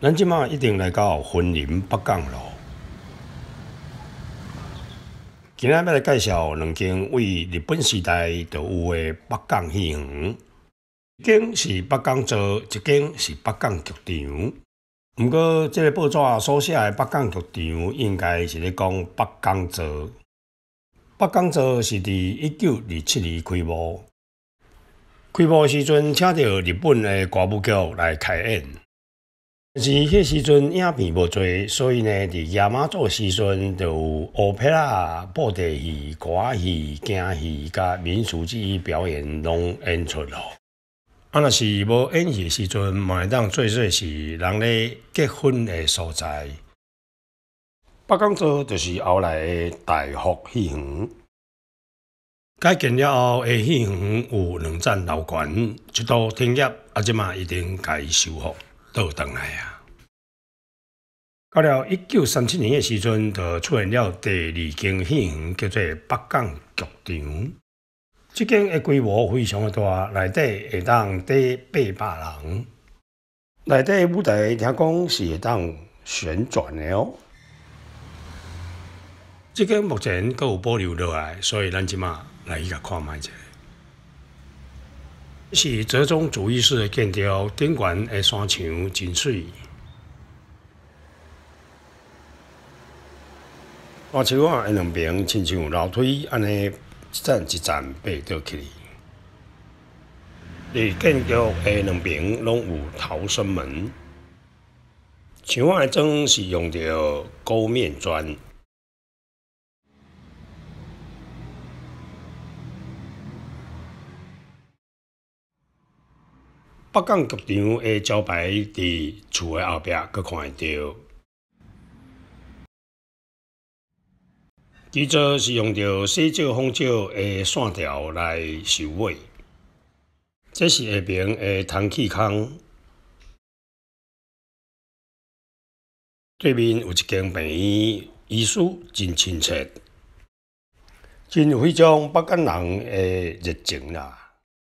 咱即马一定来到云林北港路。今仔要来介绍两间为日本时代就有的北港戏园，一间是北港座，一间是北港剧场。毋过，即个报纸所写的北港剧场，应该是咧讲北港座。北港座是伫一九二七年开幕，开幕时阵请到日本的歌舞剧来开演。但是迄时阵影片无多，所以呢，伫亚马座时阵就有乌皮拉、布袋戏、歌戏、京戏、甲民俗技艺表演拢演出咯。啊，若是无演戏时阵，嘛会当做做是人咧结婚的所在。北港座就是后来的大福戏园。改建了后的戏园有两层楼悬，一度停业，啊，即嘛一定该修复倒转来啊。到了一九三七年的时阵，就出现了第二间戏园，叫做北港剧场。即间的规模非常的大，内底会当得八百人。内底舞台听讲是会当旋转的哦。即间目前阁有保留落来，所以咱即马来去甲看卖者。是折中主义式的建筑，顶悬的山墙真水。山墙啊，两边亲像楼梯安尼。一站一站爬倒去，伫建筑的两边拢有逃生门。墙外砖是用着勾面砖。北港剧场的招牌伫厝的后壁，阁看会到。基座是用着细石方石的线条来收尾，这是下边的通气孔。对面有一间病院，医师真亲切，真有迄种北港人的热情啦。